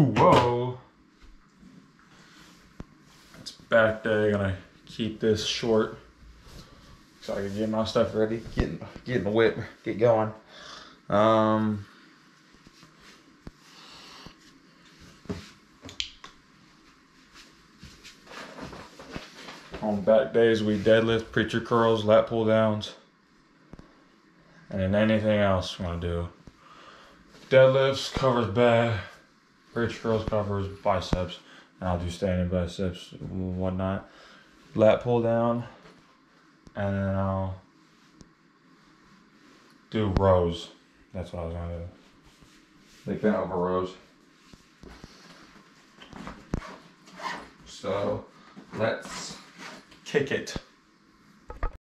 Whoa. It's back day. Gonna keep this short so I can get my stuff ready. Get get in the whip. Get going. Um. On back days, we deadlift, preacher curls, lat pull downs, and anything else we want to do. Deadlifts covers back, preacher curls covers biceps, and I'll do standing biceps, whatnot. Lat pull down, and then I'll do rows. That's what I was gonna do. Like bent over rows. So let's kick it.